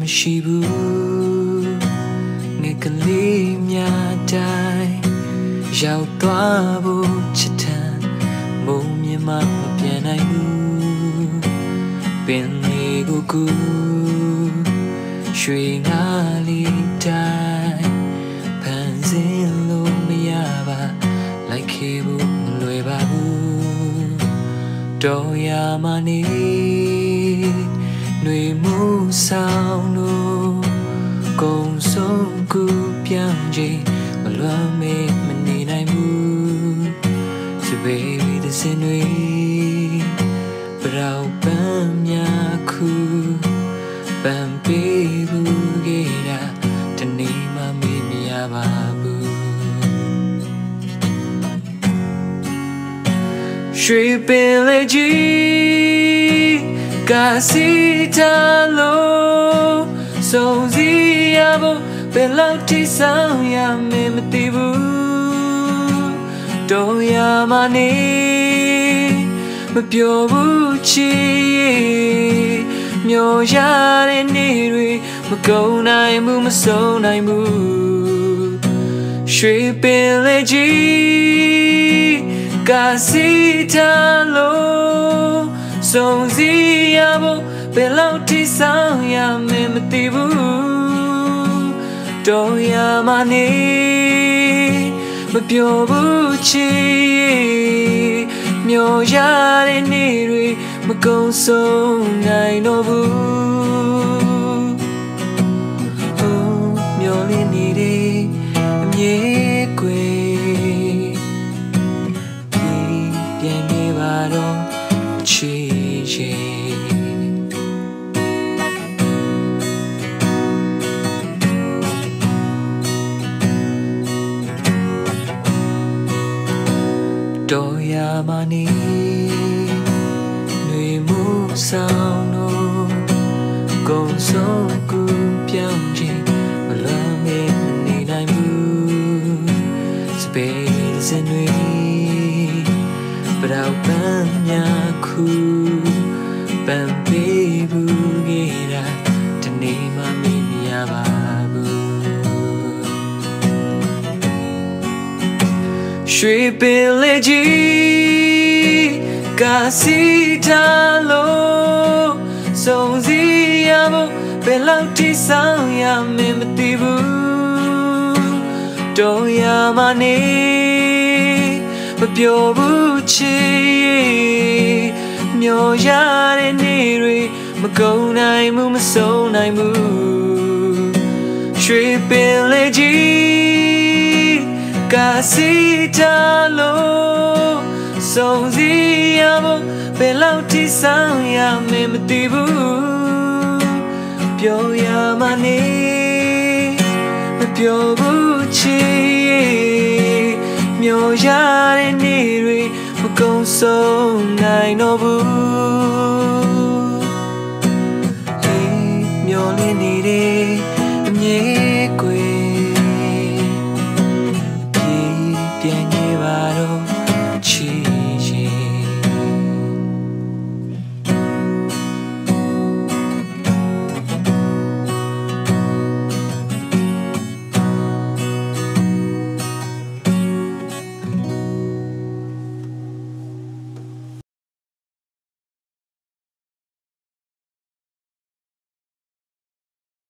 မရှိဘူးနေကလေးများတိုင်းရောက်သွားဖို့ချစ်ထန်မုံမြင်မှမပြန်နိုင်ဘူးပင်လေးကိုကူရွှေငါလေးတိုင်းဖန်ဆင်းလို့မရပါလိုက်ခဲ့ဖို့မလွယ်ပါဘူးတော်ရမနေ နှွေမှုဆောင်လို့ကုံဆုံးကူပြောင်းခြင်းမလွမ်းမေ့မနေနိုင်ဘူး So baby ဒီစင်တွေပရောက်ပန်းများခုပန်းပေးဘူးခဲ့တာတနေ့မှမေ့မရပါဘူးရွှေပင်လေးကြီး ကစီထားလို့စုံစည်းရဖို့ဘယ်လောက်ထိဆောင်ရမယ်မသိဘူးတော့ရမနေမပြောဘူးချီမျောရ ဆုံးနိုင်ဘူးရွှေပင်လေးကြီးကစီထားလို့စုံစည်းရဖို့ဘယ်လောက်ထိဆောင်ရမယ်မသိဘူးတော့ရမနေမပြောဘူးချီမျောရတဲ့နေ့တွေမကုန်ဆုံးနိုင်တော့ဘူး ချီတော်ရမနေနှွေမှုဆောင်တို့ကုံဆုံးကူ ပန်းပေးဘူးခဲ့တာဒီနေ့မှမေ့မရပါဘူးရွှေပင်လေးကြီးကစီထားလို့စုံစည်းရဖို့ဘယ်လောက်ထိဆောင်ရမယ်မသိဘူးတော့ရမနေမပြောဘူးချီ မျောရတဲ့နေ့တွေမကုန်နိုင်ဘူးမဆုံးနိုင်ဘူးရွှေပင်လေးကြီးကစီထားလို့စုံစည်းရဖို့ဘယ်လောက်ထိဆောင်ရမယ်မသိဘူးပြောရမနေမပြောဘူးချီမျောရတဲ့နေ့တွေ မကုန်ဆုံးနိုင်တော့ဘူးဒီမျောလင်းနေတဲ့အမြင်